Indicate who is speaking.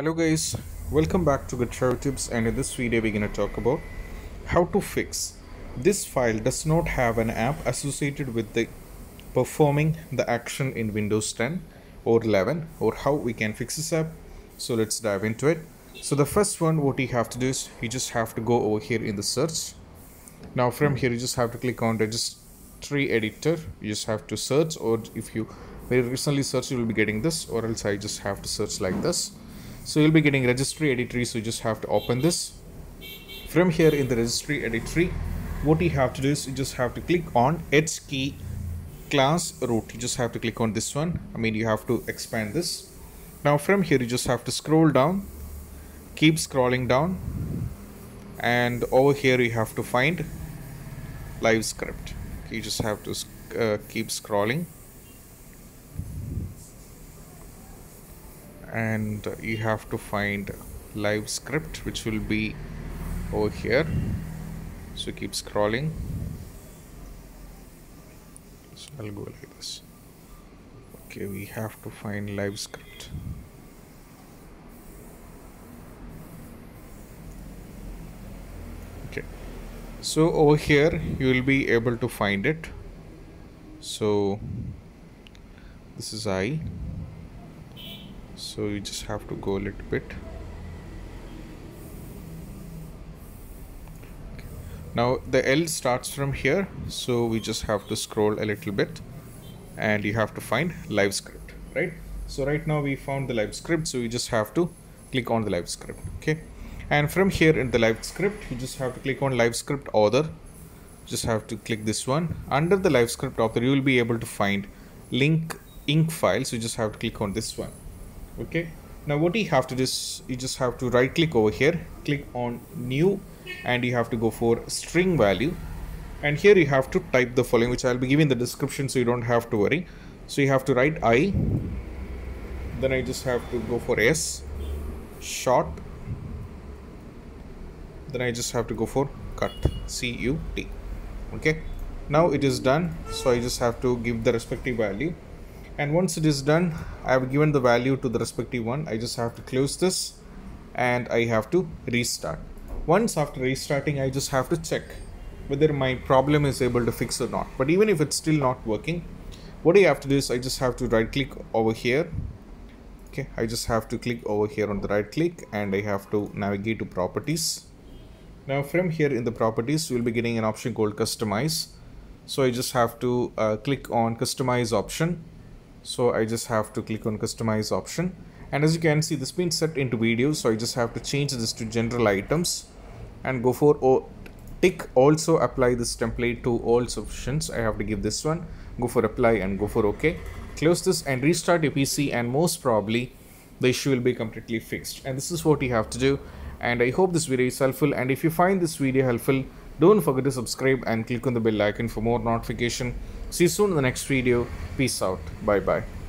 Speaker 1: hello guys. Welcome back to Get Droid Tips and in this video we're going to talk about how to fix. This file does not have an app associated with the performing the action in windows 10 or 11 or how we can fix this app. So let's dive into it. So the first one what you have to do is you just have to go over here in the search. Now from here you just have to click on registry editor. You just have to search or if you very recently search you will be getting this or else i just have to search like this so you'll be getting registry editor so you just have to open this. From here in the registry editor what you have to do is you just have to click on h key class root you just have to click on this one. I mean you have to expand this. Now from here you just have to scroll down keep scrolling down and over here you have to find live script. You just have to uh, keep scrolling and you have to find live script which will be over here. So keep scrolling. So I'll go like this. Okay we have to find live script. Okay. So over here you will be able to find it. So this is I so you just have to go a little bit. Now the L starts from here. So we just have to scroll a little bit. And you have to find live script right? So right now we found the live script. So you just have to click on the live script okay? And from here in the live script you just have to click on live script author. Just have to click this one. Under the live script author you will be able to find link ink file. So you just have to click on this one okay. Now what you have to do is you just have to right click over here click on new and you have to go for string value. And here you have to type the following which I'll be giving the description so you don't have to worry. So you have to write I then I just have to go for S short. Then I just have to go for cut C-U-T okay. Now it is done so I just have to give the respective value and once it is done I have given the value to the respective one. I just have to close this and I have to restart. Once after restarting I just have to check whether my problem is able to fix or not. But even if it's still not working what I have to do is I just have to right click over here. Okay I just have to click over here on the right click and I have to navigate to properties. Now from here in the properties we'll be getting an option called customize. So I just have to uh, click on customize option so I just have to click on customize option. And as you can see this been set into video so I just have to change this to general items and go for oh, tick also apply this template to all options I have to give this one go for apply and go for OK close this and restart your PC and most probably the issue will be completely fixed. And this is what you have to do. And I hope this video is helpful. And if you find this video helpful don't forget to subscribe and click on the bell icon for more notification. See you soon in the next video. Peace out. Bye bye